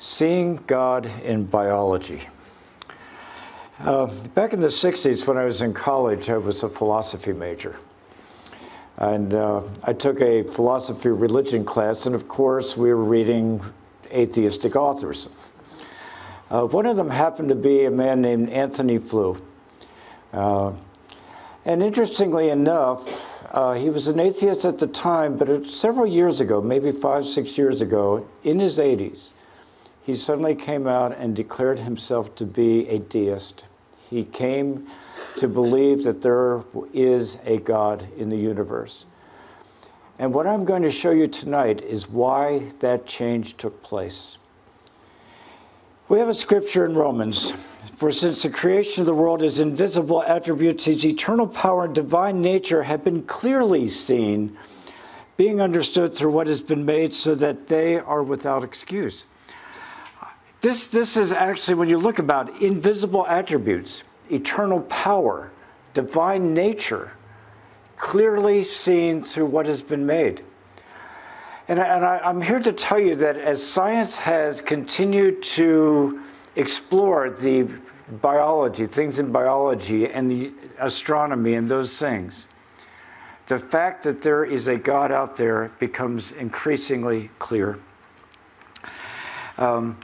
Seeing God in Biology. Uh, back in the 60s, when I was in college, I was a philosophy major. And uh, I took a philosophy religion class, and of course, we were reading atheistic authors. Uh, one of them happened to be a man named Antony Flew. Uh, and interestingly enough, uh, he was an atheist at the time, but several years ago, maybe five, six years ago, in his 80s, he suddenly came out and declared himself to be a deist. He came to believe that there is a God in the universe. And what I'm going to show you tonight is why that change took place. We have a scripture in Romans. For since the creation of the world, his invisible attributes, his eternal power and divine nature have been clearly seen, being understood through what has been made, so that they are without excuse. This, this is actually, when you look about invisible attributes, eternal power, divine nature, clearly seen through what has been made. And, I, I'm here to tell you that as science has continued to explore the biology, things in biology, and the astronomy and those things, the fact that there is a God out there becomes increasingly clear. Um,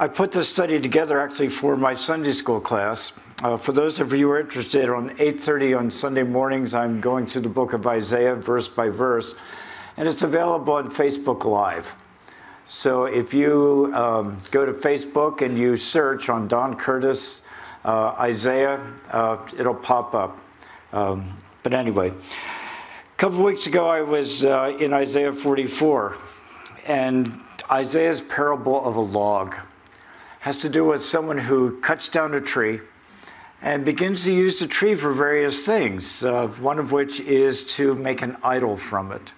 I put this study together actually for my Sunday school class. Uh, for those of you who are interested, on 8:30 on Sunday mornings, I'm going through the book of Isaiah verse by verse, and it's available on Facebook Live. So if you um, go to Facebook and you search on Don Curtis uh, Isaiah, uh, it'll pop up. Um, but anyway, a couple weeks ago I was uh, in Isaiah 44, and Isaiah's parable of a log has to do with someone who cuts down a tree and begins to use the tree for various things, uh, one of which is to make an idol from it.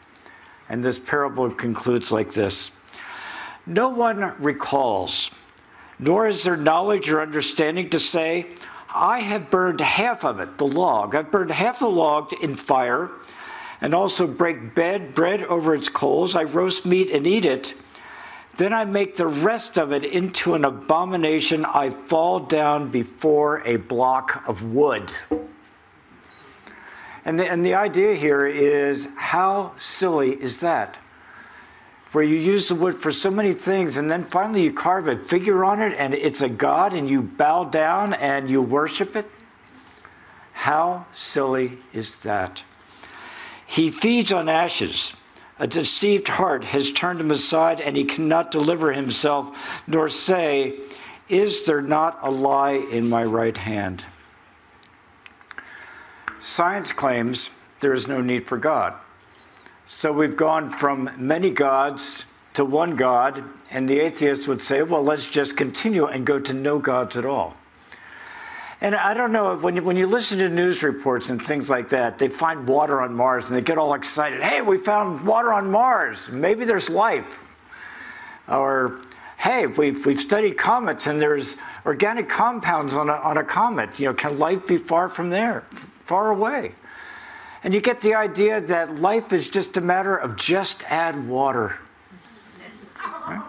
And this parable concludes like this No one recalls, nor is there knowledge or understanding to say, I have burned half of it, the log. I've burned half the log in fire, and also break bed, bread over its coals. I roast meat and eat it. Then I make the rest of it into an abomination. I fall down before a block of wood. And the, and the idea here is how silly is that? Where you use the wood for so many things, and then finally you carve a figure on it, and it's a god, and you bow down and you worship it? How silly is that? He feeds on ashes. A deceived heart has turned him aside, and he cannot deliver himself, nor say, Is there not a lie in my right hand? Science claims there is no need for God. So we've gone from many gods to one God, and the atheist would say, well, let's just continue and go to no gods at all. And I don't know, when you, when you listen to news reports and things like that, they find water on Mars and they get all excited. Hey, we found water on Mars. Maybe there's life. Or, hey, we've, we've studied comets and there's organic compounds on a, on a comet. You know, can life be far from there, far away? And you get the idea that life is just a matter of just add water. Right?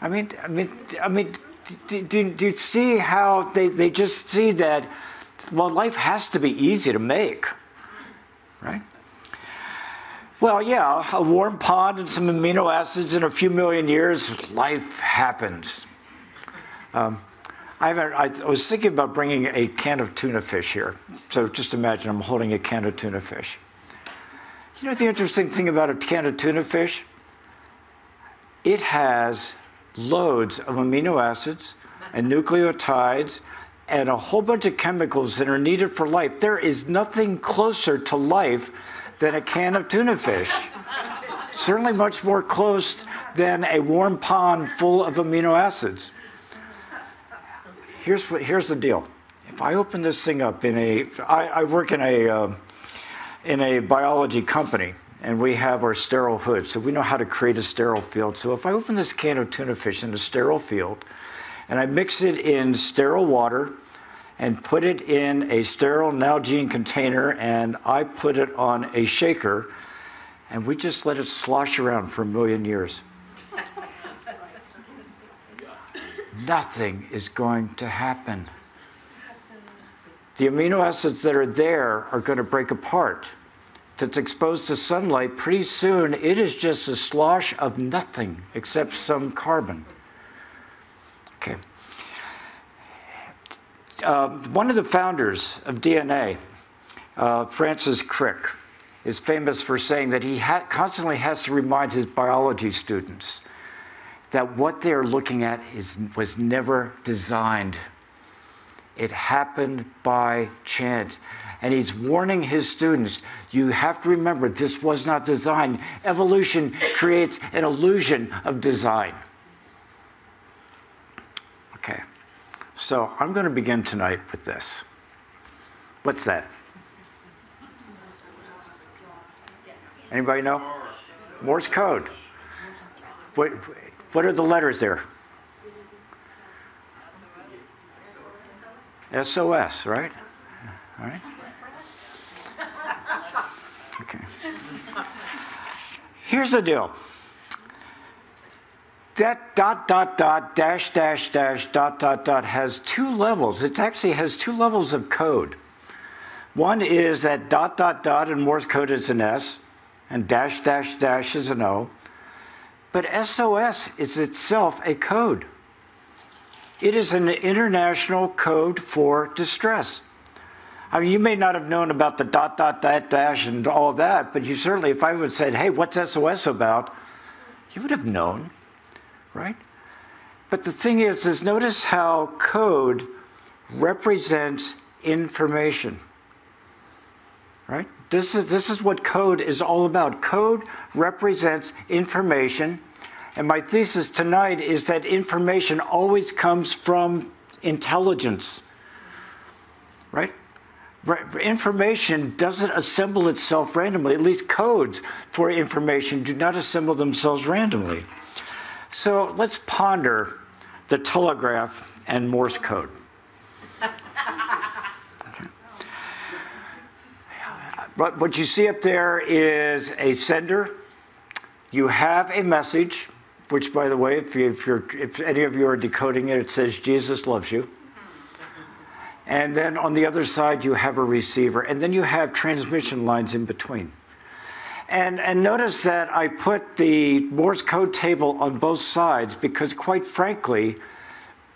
I mean, I mean, I mean, do, do, do, you see how they, they just see that, well, life has to be easy to make, right? Well, yeah, a warm pond and some amino acids in a few million years, life happens. Um, I, I, was thinking about bringing a can of tuna fish here. So just imagine I'm holding a can of tuna fish. You know the interesting thing about a can of tuna fish? It has loads of amino acids and nucleotides and a whole bunch of chemicals that are needed for life. There is nothing closer to life than a can of tuna fish. Certainly much more close than a warm pond full of amino acids. Here's, what, here's the deal. If I open this thing up in a, I, I work in a, uh, in a biology company, and we have our sterile hood, so we know how to create a sterile field. So if I open this can of tuna fish in a sterile field, and I mix it in sterile water, and put it in a sterile Nalgene container, and I put it on a shaker, and we just let it slosh around for a million years. nothing is going to happen. The amino acids that are there are going to break apart. It's exposed to sunlight, pretty soon it is just a slosh of nothing except some carbon. Okay. Uh, one of the founders of DNA, uh, Francis Crick, is famous for saying that he ha- constantly has to remind his biology students that what they're looking at is, was never designed. It happened by chance. And he's warning his students you have to remember this was not designed. Evolution creates an illusion of design. Okay, so I'm going to begin tonight with this. What's that? Anybody know? Morse code. What, what are the letters there? SOS, right? All right. Okay. Here's the deal. That dot, dot, dot, dash, dash, dash, dot, dot, dot has two levels. It actually has two levels of code. One is that dot, dot, dot in Morse code is an S, and dash, dash, dash is an O. But SOS is itself a code. It is an international code for distress. I mean, you may not have known about the dot, dot, dot, dash, and all that, but you certainly, if I would have said, hey, what's SOS about? You would have known, right? But the thing is, is notice how code represents information, right? This is, this is what code is all about. Code represents information. And my thesis tonight is that information always comes from intelligence? Information doesn't assemble itself randomly. At least codes for information do not assemble themselves randomly. So let's ponder the telegraph and Morse code. But what you see up there is a sender. You have a message, which, by the way, if, you, if, if any of you are decoding it, it says Jesus loves you. And then on the other side, you have a receiver. And then you have transmission lines in between. And, and notice that I put the Morse code table on both sides because, quite frankly,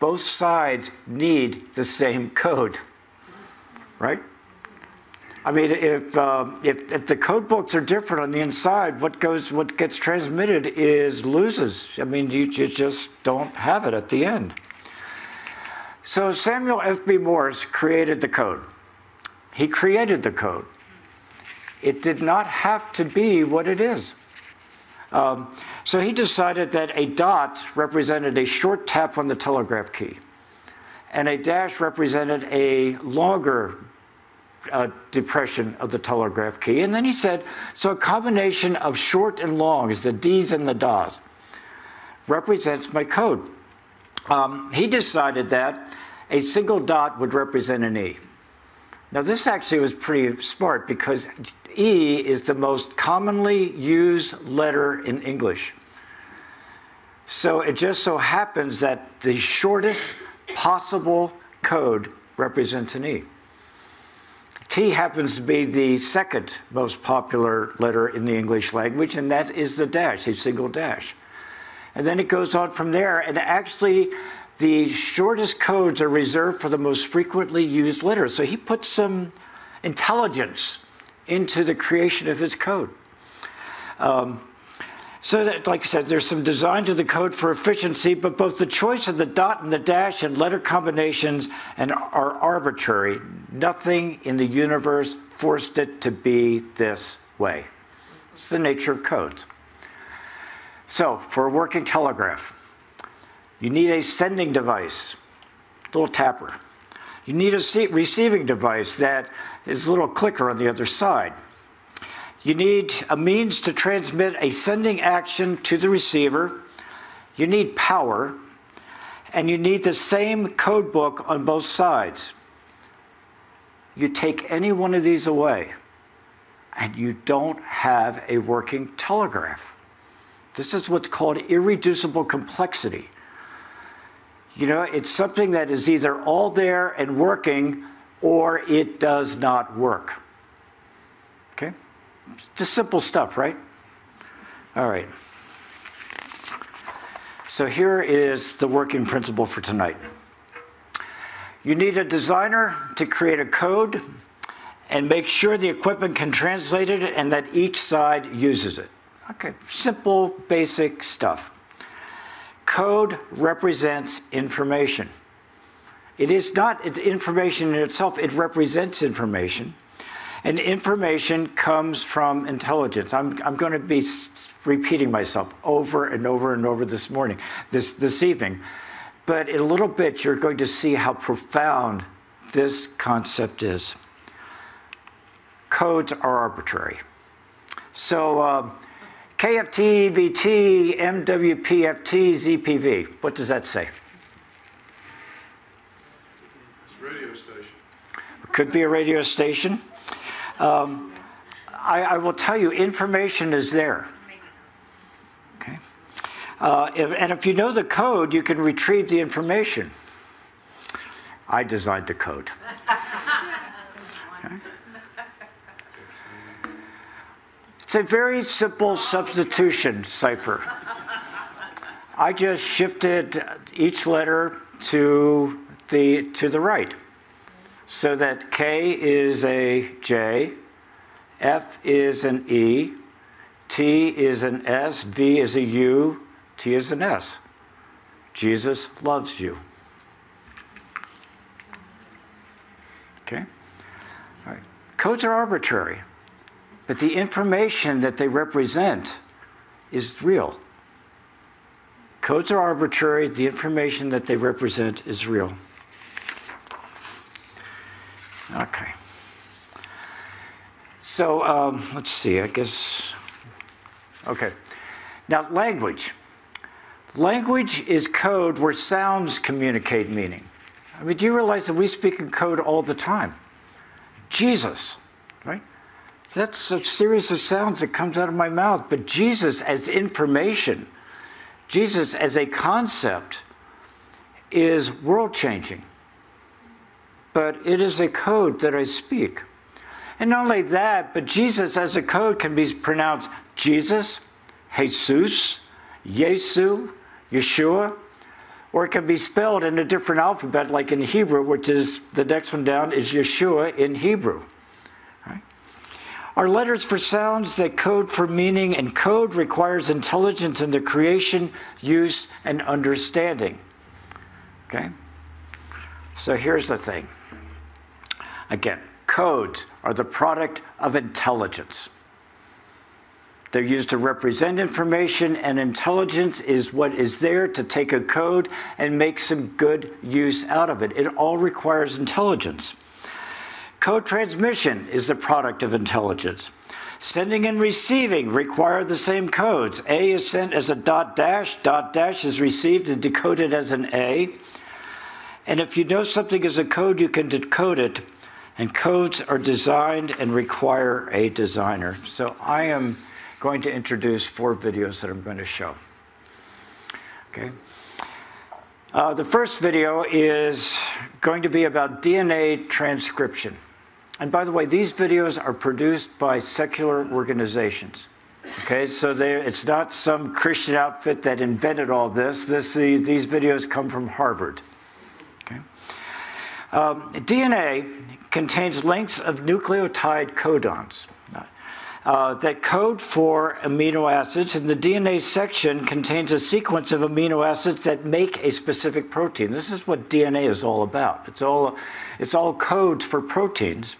both sides need the same code, right? I mean, if, uh, if, if the code books are different on the inside, what goes, what gets transmitted is loses. I mean, you, you just don't have it at the end. So Samuel F.B. Morse created the code. He created the code. It did not have to be what it is. Um, so he decided that a dot represented a short tap on the telegraph key, and a dash represented a longer uh, depression of the telegraph key. And then he said, so a combination of short and long is the D's and the Da's, represents my code. Um, he decided that a single dot would represent an E. Now, this actually was pretty smart because E is the most commonly used letter in English. So it just so happens that the shortest possible code represents an E. T happens to be the second most popular letter in the English language, and that is the dash, a single dash. And then it goes on from there, and actually, the shortest codes are reserved for the most frequently used letters. So he put some intelligence into the creation of his code. Um, so that, like I said, there's some design to the code for efficiency, but both the choice of the dot and the dash and letter combinations and are arbitrary. Nothing in the universe forced it to be this way. It's the nature of codes. So, for a working telegraph, you need a sending device, a little tapper. You need a receiving device that is a little clicker on the other side. You need a means to transmit a sending action to the receiver. You need power. And you need the same code book on both sides. You take any one of these away, and you don't have a working telegraph. This is what's called irreducible complexity. You know, it's something that is either all there and working or it does not work. Okay? Just simple stuff, right? All right. So here is the working principle for tonight. You need a designer to create a code and make sure the equipment can translate it and that each side uses it. Okay, simple, basic stuff. Code represents information. It is not information in itself, it represents information. And information comes from intelligence. I'm, I'm going to be repeating myself over and over and over this morning, this, this evening. But in a little bit, you're going to see how profound this concept is. Codes are arbitrary. So, uh, KFT, VT, MWPFT, ZPV. What does that say? It's a radio station. Could be a radio station. Um, I, I, will tell you, information is there. Okay. Uh, if, and if you know the code, you can retrieve the information. I designed the code. It's a very simple substitution cipher. I just shifted each letter to the, to the right so that K is a J, F is an E, T is an S, V is a U, T is an S. Jesus loves you. Okay? All right. Codes are arbitrary. But the information that they represent is real. Codes are arbitrary, the information that they represent is real. Okay. So um, let's see, I guess. Okay. Now, language. Language is code where sounds communicate meaning. I mean, do you realize that we speak in code all the time? Jesus, right? That's a series of sounds that comes out of my mouth. But Jesus as information, Jesus as a concept, is world changing. But it is a code that I speak. And not only that, but Jesus as a code can be pronounced Jesus, Jesus, Yesu, Yeshua, or it can be spelled in a different alphabet, like in Hebrew, which is the next one down is Yeshua in Hebrew are letters for sounds that code for meaning, and code requires intelligence in the creation, use, and understanding. Okay? So here's the thing. Again, codes are the product of intelligence. They're used to represent information, and intelligence is what is there to take a code and make some good use out of it. It all requires intelligence. Code transmission is the product of intelligence. Sending and receiving require the same codes. A is sent as a dot dash, dot dash is received and decoded as an A. And if you know something is a code, you can decode it. And codes are designed and require a designer. So I am going to introduce four videos that I'm going to show. Okay. Uh, the first video is going to be about DNA transcription. And by the way, these videos are produced by secular organizations. Okay, so it's not some Christian outfit that invented all this. this these videos come from Harvard. Okay. Um, DNA contains lengths of nucleotide codons uh, that code for amino acids, and the DNA section contains a sequence of amino acids that make a specific protein. This is what DNA is all about. It's all, it's all codes for proteins.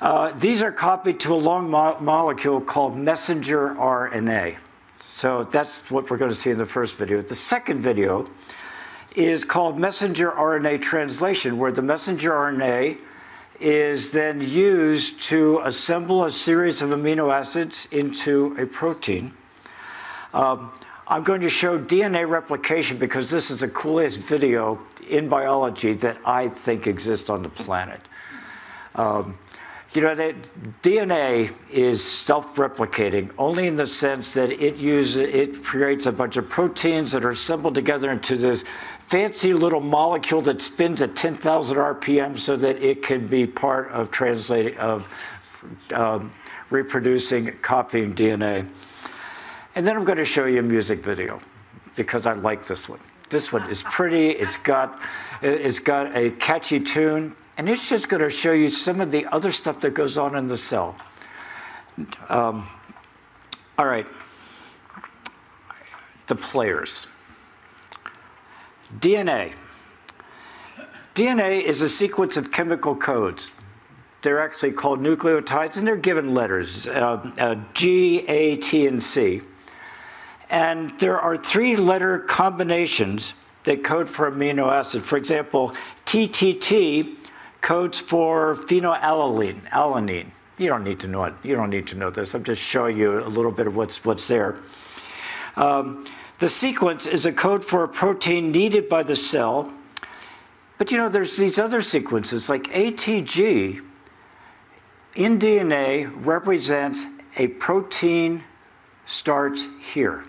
Uh, these are copied to a long mo molecule called messenger RNA. So that's what we're going to see in the first video. The second video is called messenger RNA translation, where the messenger RNA is then used to assemble a series of amino acids into a protein. Um, I'm going to show DNA replication because this is the coolest video in biology that I think exists on the planet. Um, you know, that DNA is self-replicating only in the sense that it uses it creates a bunch of proteins that are assembled together into this fancy little molecule that spins at 10,000 RPM so that it can be part of translating, of um, reproducing, copying DNA. And then I'm going to show you a music video because I like this one. This one is pretty. It's got, it's got a catchy tune, and it's just going to show you some of the other stuff that goes on in the cell. Um, all right, the players. DNA. DNA is a sequence of chemical codes. They're actually called nucleotides, and they're given letters uh, uh, G, A, T, and C. And there are three letter combinations that code for amino acid. For example, TTT codes for phenylalanine. Alanine. You don't need to know it. You don't need to know this. I'm just showing you a little bit of what's what's there. Um, the sequence is a code for a protein needed by the cell. But you know, there's these other sequences like ATG in DNA represents a protein starts here.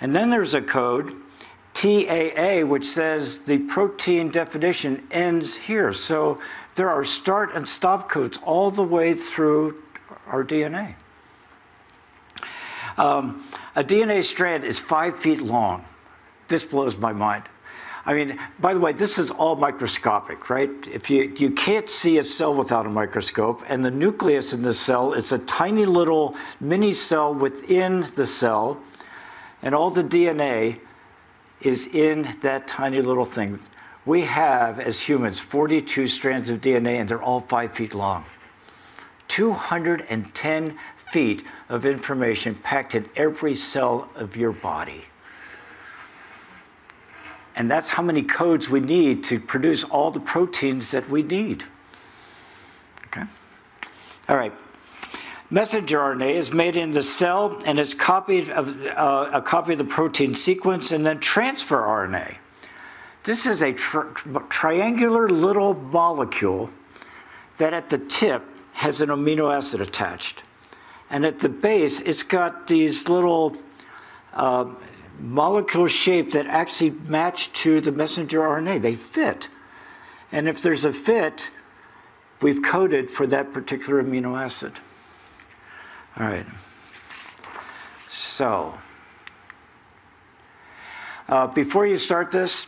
And then there's a code, TAA, which says the protein definition ends here. So there are start and stop codes all the way through our DNA. Um, a DNA strand is five feet long. This blows my mind. I mean, by the way, this is all microscopic, right? If you, you can't see a cell without a microscope, and the nucleus in the cell is a tiny little mini cell within the cell, and all the DNA is in that tiny little thing. We have, as humans, 42 strands of DNA, and they're all five feet long. 210 feet of information packed in every cell of your body. And that's how many codes we need to produce all the proteins that we need. Okay? All right. Messenger RNA is made in the cell and it's copied of, uh, a copy of the protein sequence and then transfer RNA. This is a tri triangular little molecule that at the tip has an amino acid attached. And at the base, it's got these little uh, molecule shape that actually match to the messenger RNA. They fit. And if there's a fit, we've coded for that particular amino acid. All right. So, uh, before you start this,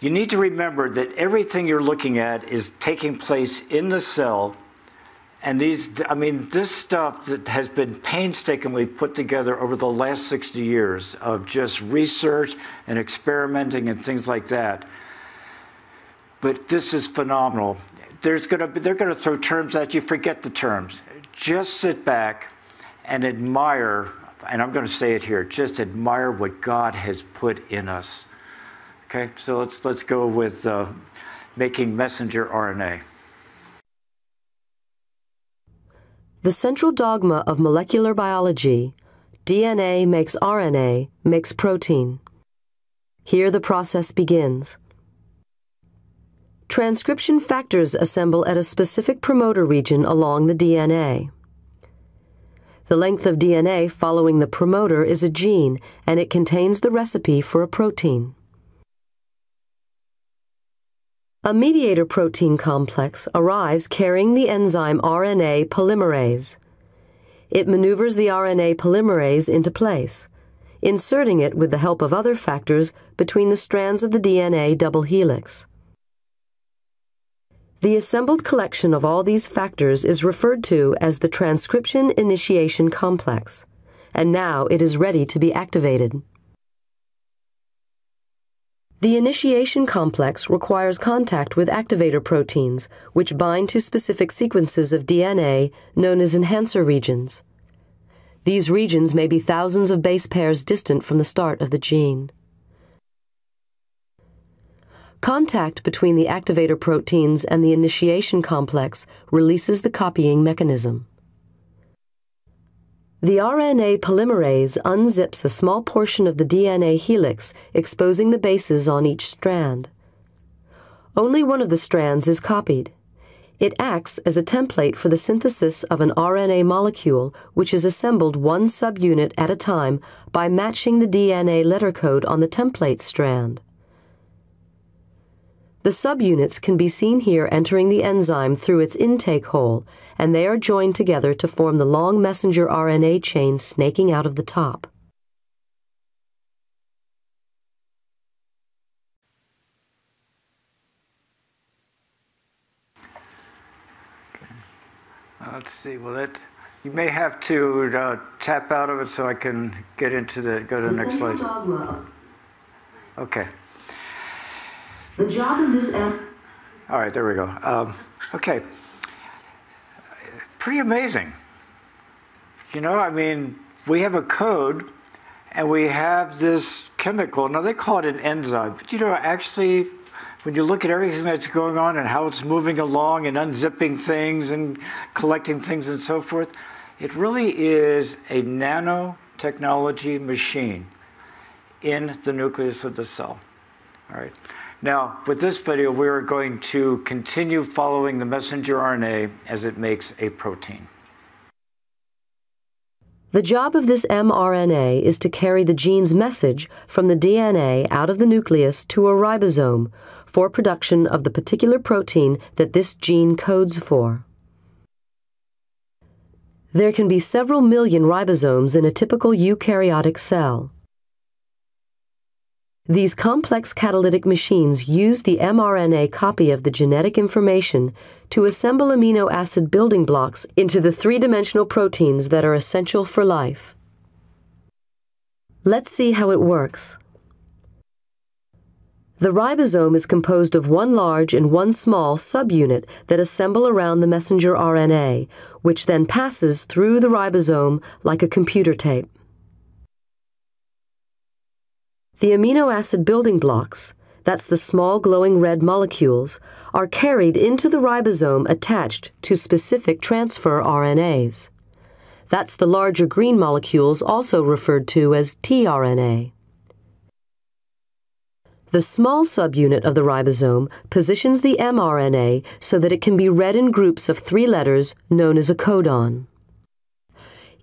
you need to remember that everything you're looking at is taking place in the cell and these, I mean, this stuff that has been painstakingly put together over the last 60 years of just research and experimenting and things like that. But this is phenomenal. There's gonna, they're going to throw terms at you, forget the terms. Just sit back and admire, and I'm going to say it here, just admire what God has put in us. Okay, so let's, let's go with uh, making messenger RNA. The central dogma of molecular biology DNA makes RNA, makes protein. Here the process begins. Transcription factors assemble at a specific promoter region along the DNA. The length of DNA following the promoter is a gene, and it contains the recipe for a protein. A mediator protein complex arrives carrying the enzyme RNA polymerase. It maneuvers the RNA polymerase into place, inserting it with the help of other factors between the strands of the DNA double helix. The assembled collection of all these factors is referred to as the transcription initiation complex, and now it is ready to be activated. The initiation complex requires contact with activator proteins, which bind to specific sequences of DNA known as enhancer regions. These regions may be thousands of base pairs distant from the start of the gene. Contact between the activator proteins and the initiation complex releases the copying mechanism. The RNA polymerase unzips a small portion of the DNA helix, exposing the bases on each strand. Only one of the strands is copied. It acts as a template for the synthesis of an RNA molecule, which is assembled one subunit at a time by matching the DNA letter code on the template strand. The subunits can be seen here entering the enzyme through its intake hole, and they are joined together to form the long messenger RNA chain snaking out of the top. Uh, Let's see, well, that, you may have to uh, tap out of it so I can get into the, go to the next slide. dogma, Okay, the job of this app. all right, there we go. Um, Okay. Pretty amazing. You know, I mean, we have a code and we have this chemical. Now, they call it an enzyme, but you know, actually, when you look at everything that's going on and how it's moving along and unzipping things and collecting things and so forth, it really is a nanotechnology machine in the nucleus of the cell. All right. Now, with this video, we're going to continue following the messenger RNA as it makes a protein. The job of this mRNA is to carry the gene's message from the DNA out of the nucleus to a ribosome for production of the particular protein that this gene codes for. There can be several million ribosomes in a typical eukaryotic cell. These complex catalytic machines use the mRNA copy of the genetic information to assemble amino acid building blocks into the three dimensional proteins that are essential for life. Let's see how it works. The ribosome is composed of one large and one small subunit that assemble around the messenger RNA, which then passes through the ribosome like a computer tape. The amino acid building blocks, that's the small glowing red molecules, are carried into the ribosome attached to specific transfer RNAs. That's the larger green molecules also referred to as tRNA. The small subunit of the ribosome positions the mRNA so that it can be read in groups of three letters known as a codon.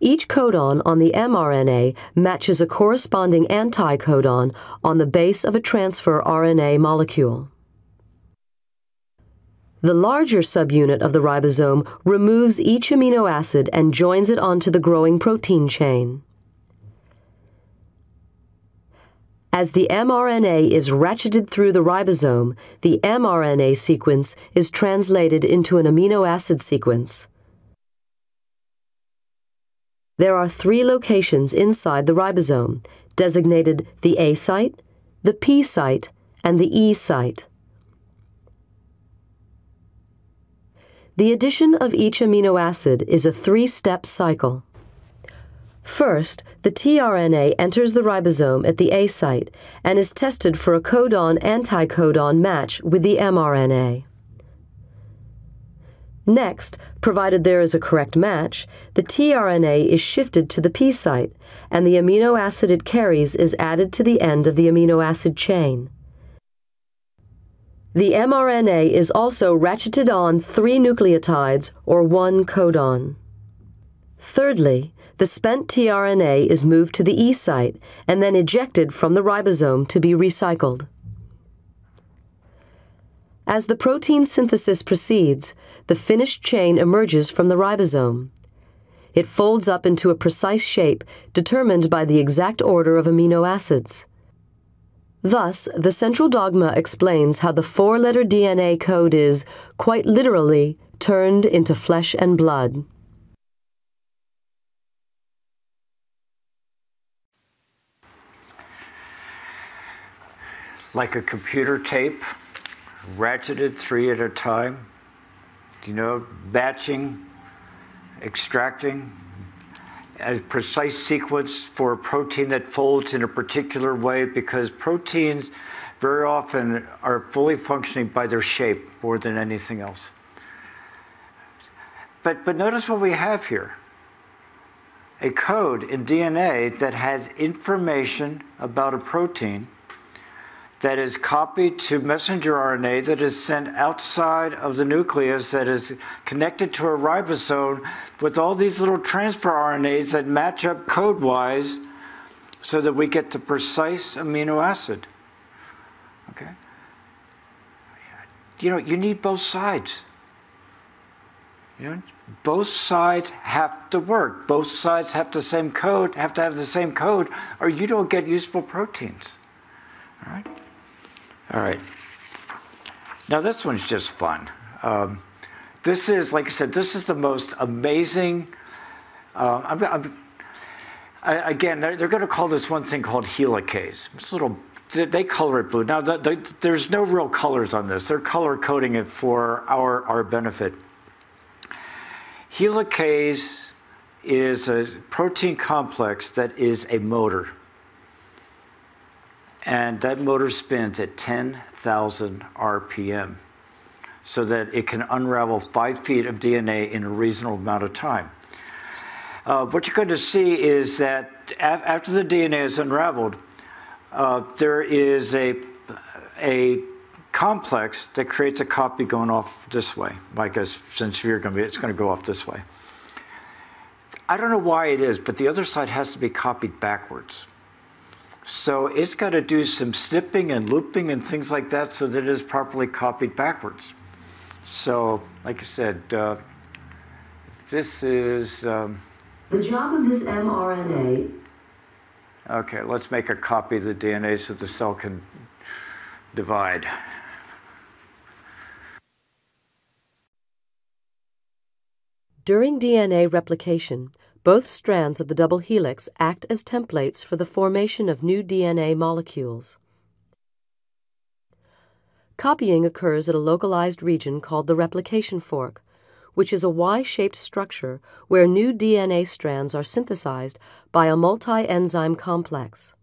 Each codon on the mRNA matches a corresponding anticodon on the base of a transfer RNA molecule. The larger subunit of the ribosome removes each amino acid and joins it onto the growing protein chain. As the mRNA is ratcheted through the ribosome, the mRNA sequence is translated into an amino acid sequence. There are three locations inside the ribosome, designated the A site, the P site, and the E site. The addition of each amino acid is a three-step cycle. First, the tRNA enters the ribosome at the A site and is tested for a codon-anticodon match with the mRNA. Next, provided there is a correct match, the tRNA is shifted to the P site, and the amino acid it carries is added to the end of the amino acid chain. The mRNA is also ratcheted on three nucleotides or one codon. Thirdly, the spent tRNA is moved to the E site and then ejected from the ribosome to be recycled. As the protein synthesis proceeds, the finished chain emerges from the ribosome. It folds up into a precise shape determined by the exact order of amino acids. Thus, the central dogma explains how the four letter DNA code is, quite literally, turned into flesh and blood. Like a computer tape, ratcheted three at a time, you know, batching, extracting, a precise sequence for a protein that folds in a particular way because proteins very often are fully functioning by their shape more than anything else. But, but notice what we have here a code in DNA that has information about a protein that is copied to messenger RNA that is sent outside of the nucleus that is connected to a ribosome with all these little transfer RNAs that match up code wise so that we get the precise amino acid. Okay? You know, you need both sides. You know, both sides have to work. Both sides have the same code, have to have the same code, or you don't get useful proteins. All right? All right. Now, this one's just fun. Um, this is, like I said, this is the most amazing. Uh, I'm, I'm, I, again, they're, they're going to call this one thing called helicase. It's a little, they color it blue. Now, the, the, there's no real colors on this. They're color coding it for our, our benefit. Helicase is a protein complex that is a motor and that motor spins at 10,000 RPM so that it can unravel five feet of DNA in a reasonable amount of time. Uh, what you're going to see is that af after the DNA is unraveled, uh, there is a, a complex that creates a copy going off this way. Like as, since you're going to be, it's going to go off this way. I don't know why it is, but the other side has to be copied backwards. So it's got to do some snipping and looping and things like that so that it is properly copied backwards. So, like I said, uh, this is. Um, the job of this mRNA. Okay, let's make a copy of the DNA so the cell can divide. During DNA replication, both strands of the double helix act as templates for the formation of new DNA molecules. Copying occurs at a localized region called the replication fork, which is a Y-shaped structure where new DNA strands are synthesized by a multi-enzyme complex.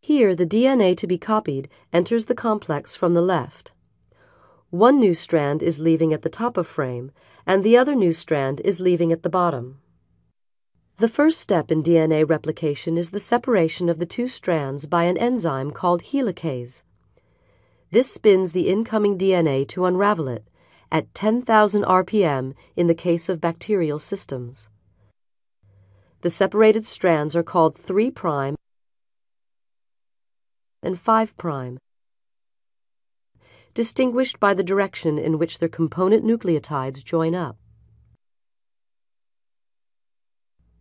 Here, the DNA to be copied enters the complex from the left. One new strand is leaving at the top of frame, and the other new strand is leaving at the bottom. The first step in DNA replication is the separation of the two strands by an enzyme called helicase. This spins the incoming DNA to unravel it at 10,000 RPM in the case of bacterial systems. The separated strands are called 3' and 5' distinguished by the direction in which their component nucleotides join up.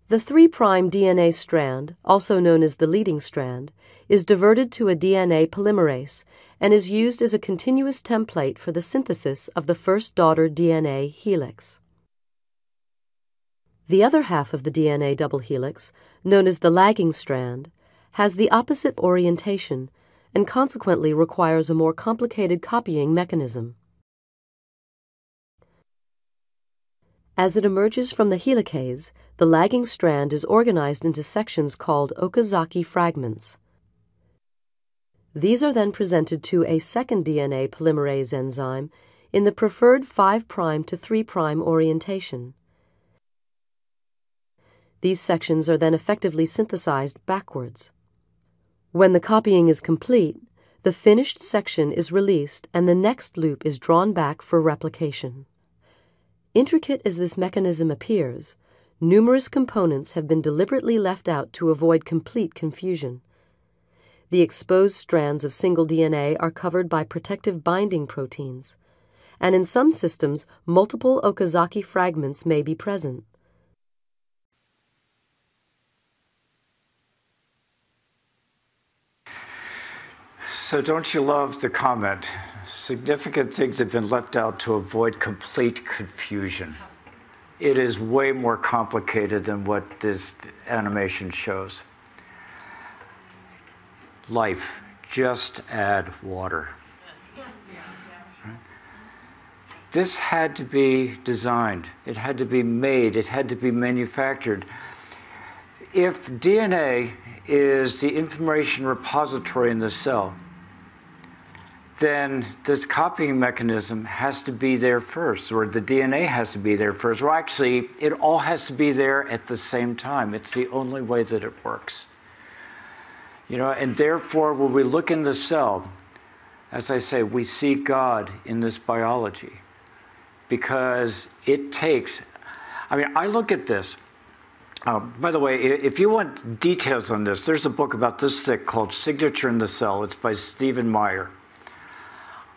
The 3' DNA strand, also known as the leading strand, is diverted to a DNA polymerase and is used as a continuous template for the synthesis of the first daughter DNA helix. The other half of the DNA double helix, known as the lagging strand, has the opposite orientation and consequently requires a more complicated copying mechanism. As it emerges from the helicase, the lagging strand is organized into sections called Okazaki fragments. These are then presented to a second DNA polymerase enzyme in the preferred 5' to 3' orientation. These sections are then effectively synthesized backwards. When the copying is complete, the finished section is released and the next loop is drawn back for replication. Intricate as this mechanism appears, numerous components have been deliberately left out to avoid complete confusion. The exposed strands of single DNA are covered by protective binding proteins, and in some systems, multiple Okazaki fragments may be present. So, don't you love the comment? Significant things have been left out to avoid complete confusion. It is way more complicated than what this animation shows. Life, just add water. This had to be designed, it had to be made, it had to be manufactured. If DNA is the information repository in the cell, then this copying mechanism has to be there first, or the DNA has to be there first. Well, actually, it all has to be there at the same time. It's the only way that it works. You know, and therefore, when we look in the cell, as I say, we see God in this biology because it takes, I mean, I look at this. Uh, by the way, if you want details on this, there's a book about this thick called Signature in the Cell. It's by Stephen Meyer.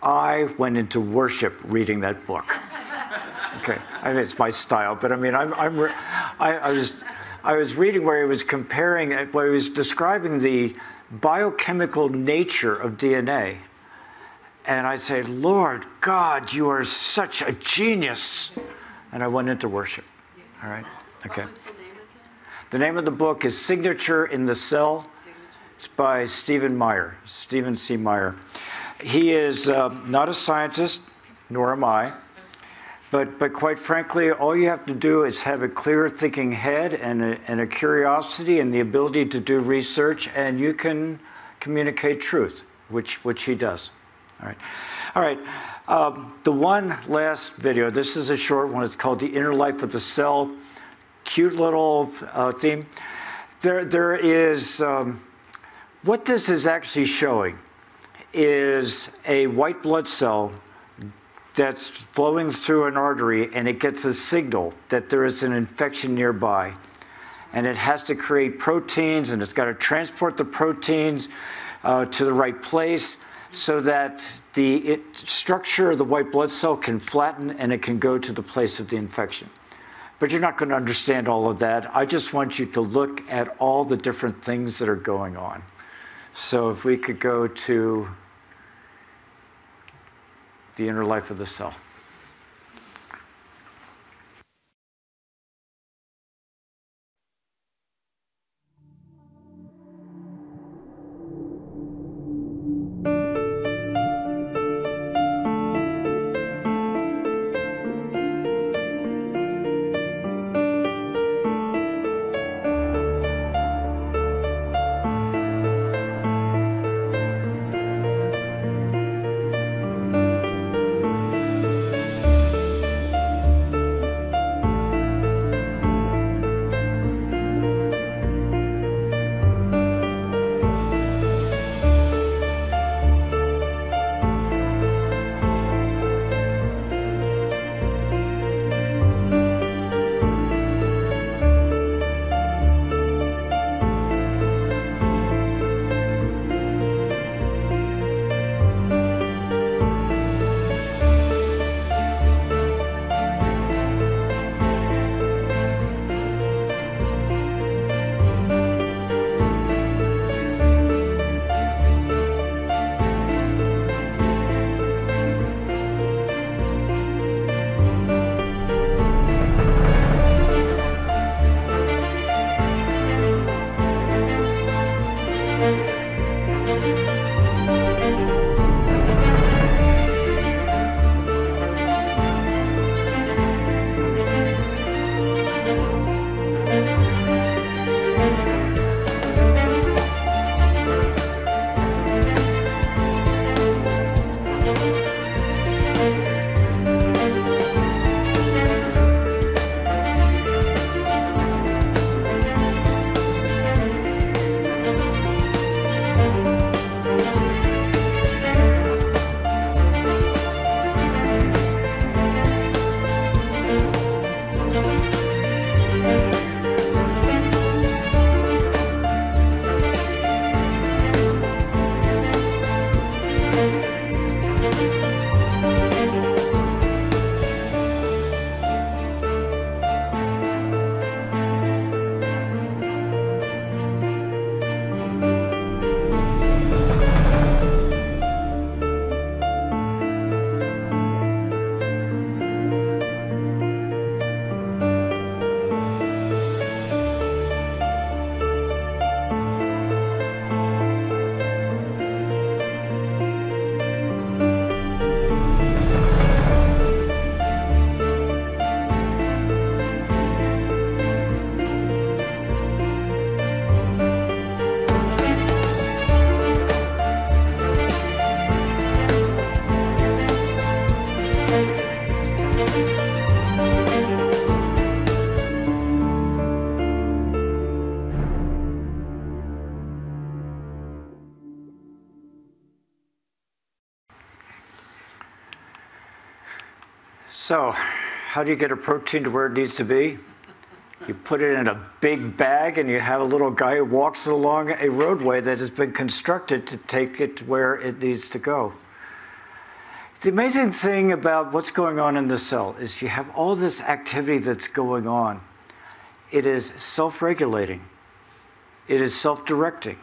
I went into worship reading that book. Okay, I mean, it's my style, but I mean, I'm, I'm I, I was I was reading where he was comparing, where he was describing the biochemical nature of DNA. And I say, Lord God, you are such a genius. And I went into worship. All right? Okay. The name of the book is Signature in the Cell. It's by Stephen Meyer, Stephen C. Meyer. He is uh, not a scientist, nor am I. But, but quite frankly, all you have to do is have a clear thinking head and a, and a curiosity and the ability to do research, and you can communicate truth, which, which he does. All right. All right. Um, the one last video, this is a short one. It's called The Inner Life of the Cell. Cute little uh, theme. There, there is, um, what this is actually showing is a white blood cell that's flowing through an artery and it gets a signal that there is an infection nearby. And it has to create proteins and it's got to transport the proteins uh, to the right place so that the it, structure of the white blood cell can flatten and it can go to the place of the infection. But you're not going to understand all of that. I just want you to look at all the different things that are going on. So if we could go to the inner life of the cell. So, how do you get a protein to where it needs to be? You put it in a big bag and you have a little guy who walks along a roadway that has been constructed to take it where it needs to go. The amazing thing about what's going on in the cell is you have all this activity that's going on. It is self regulating, it is self directing.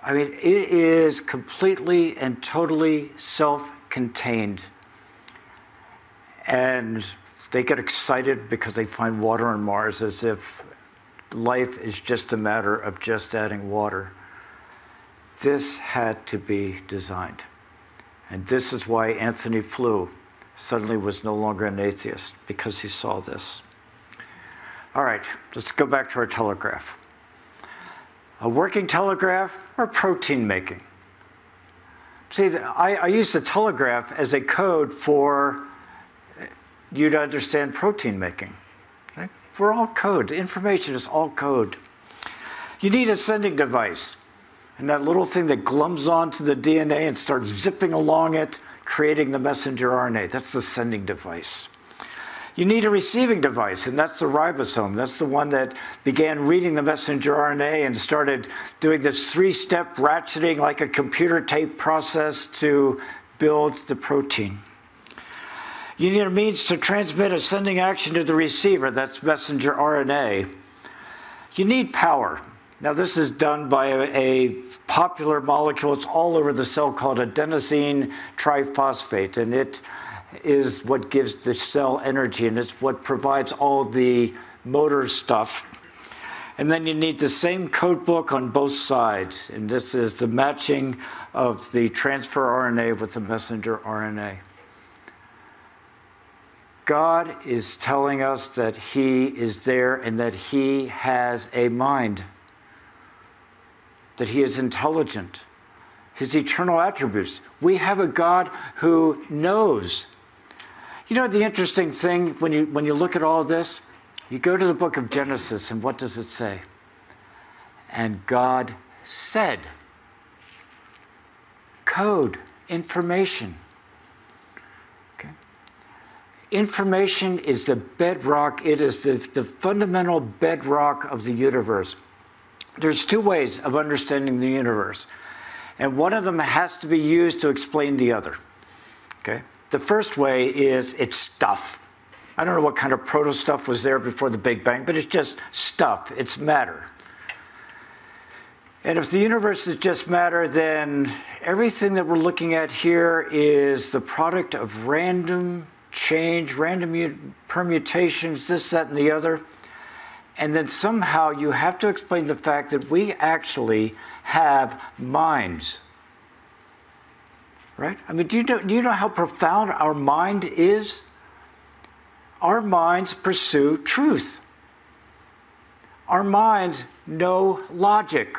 I mean, it is completely and totally self contained. And they get excited because they find water on Mars as if life is just a matter of just adding water. This had to be designed. And this is why Antony Flew suddenly was no longer an atheist, because he saw this. All right, let's go back to our telegraph. A working telegraph or protein making? See, I, I use the telegraph as a code for you to understand protein making. We're all code. Information is all code. You need a sending device. And that little thing that glums onto the DNA and starts zipping along it, creating the messenger RNA. That's the sending device. You need a receiving device, and that's the ribosome. That's the one that began reading the messenger RNA and started doing this three step ratcheting like a computer tape process to build the protein. You need a means to transmit a sending action to the receiver, that's messenger RNA. You need power. Now, this is done by a, a, popular molecule. It's all over the cell called adenosine triphosphate, and it is what gives the cell energy, and it's what provides all the motor stuff. And then you need the same code book on both sides, and this is the matching of the transfer RNA with the messenger RNA. God is telling us that He is there and that He has a mind, that He is intelligent, His eternal attributes. We have a God who knows. You know the interesting thing when you, when you look at all this? You go to the book of Genesis, and what does it say? And God said, code, information. Information is the bedrock, it is the, the fundamental bedrock of the universe. There's two ways of understanding the universe, and one of them has to be used to explain the other. Okay? The first way is it's stuff. I don't know what kind of proto stuff was there before the Big Bang, but it's just stuff, it's matter. And if the universe is just matter, then everything that we're looking at here is the product of random change, random permutations, this, that, and the other. And then somehow you have to explain the fact that we actually have minds. Right? I mean, do you know, do you know how profound our mind is? Our minds pursue truth. Our minds know logic.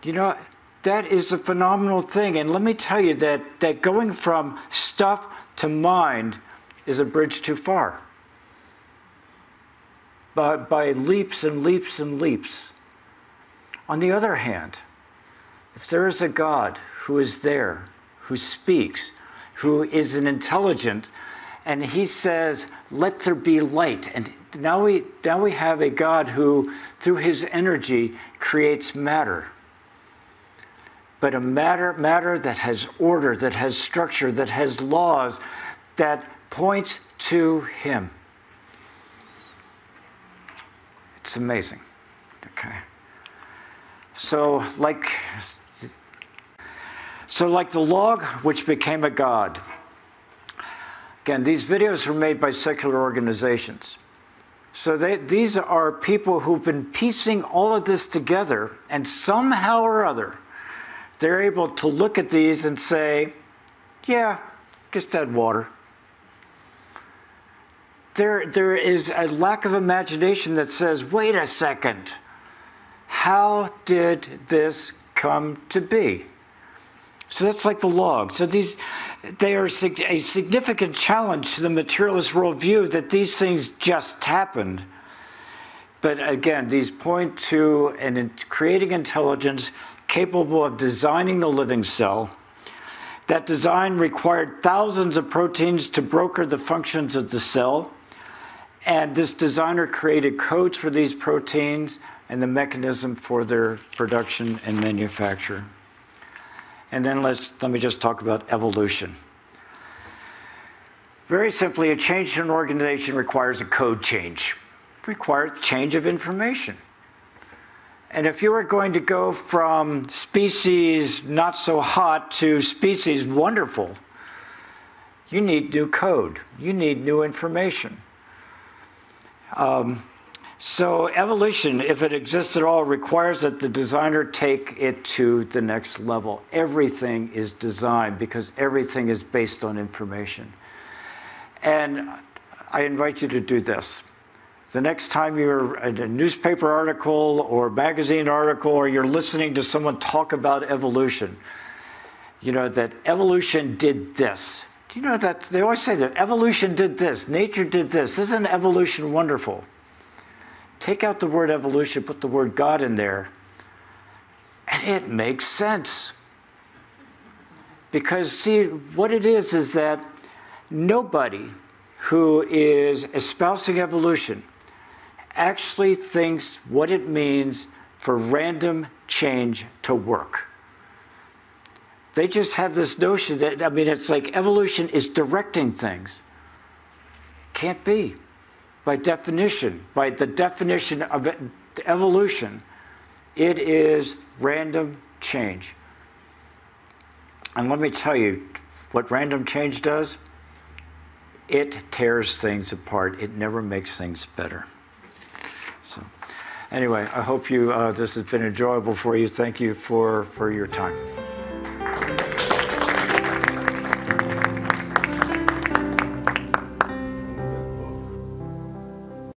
Do you know, that is a phenomenal thing. And let me tell you that, that going from stuff to mind is a bridge too far. But by leaps and leaps and leaps. On the other hand, if there is a God who is there, who speaks, who is an intelligent, and he says, Let there be light. And now we, now we have a God who, through his energy, creates matter but a matter, matter that has order, that has structure, that has laws, that points to Him. It's amazing. Okay. So, like, so like the log which became a god. Again, these videos were made by secular organizations. So they, these are people who've been piecing all of this together, and somehow or other, they're able to look at these and say, yeah, just add water. There, there is a lack of imagination that says, wait a second, how did this come to be? So that's like the log. So these, they are a significant challenge to the materialist worldview that these things just happened. But again, these point to an creating intelligence capable of designing the living cell That design required thousands of proteins to broker the functions of the cell. And this designer created codes for these proteins and the mechanism for their production and manufacture. And then let's, let me just talk about evolution. Very simply, a change in an organization requires a code change, requires change of information. And if you are going to go from species not so hot to species wonderful, you need new code. You need new information. Um, so evolution, if it exists at all, requires that the designer take it to the next level. Everything is designed because everything is based on information. And I invite you to do this. The next time you're in a newspaper article or magazine article or you're listening to someone talk about evolution, you know, that evolution did this. Do you know that they always say that evolution did this, nature did this. Isn't evolution wonderful? Take out the word evolution, put the word God in there, and it makes sense. Because, see, what it is is that nobody who is espousing evolution actually thinks what it means for random change to work. They just have this notion that, I mean, it's like evolution is directing things. Can't be. By definition, by the definition of evolution, it is random change. And let me tell you what random change does it tears things apart, it never makes things better. So, anyway, I hope you uh, this has been enjoyable for you. Thank you for, for your time.